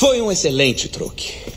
Foi um excelente truque.